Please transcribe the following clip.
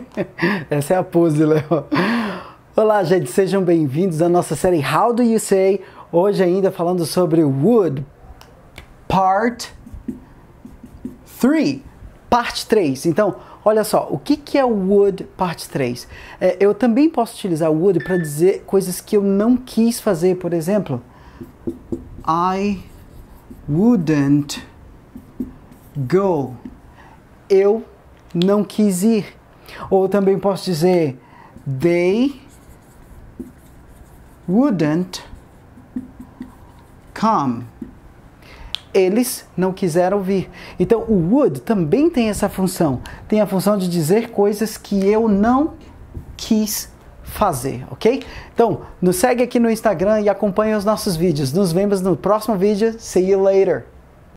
Essa é a pose, Léo. Olá, gente, sejam bem-vindos à nossa série How Do You Say? Hoje ainda falando sobre would, part 3, parte 3. Então, olha só, o que, que é would, parte 3? É, eu também posso utilizar would para dizer coisas que eu não quis fazer, por exemplo, I wouldn't go. Eu não quis ir. Ou também posso dizer they wouldn't come. Eles não quiseram vir. Então, o would também tem essa função. Tem a função de dizer coisas que eu não quis fazer, ok? Então, nos segue aqui no Instagram e acompanhe os nossos vídeos. Nos vemos no próximo vídeo. See you later.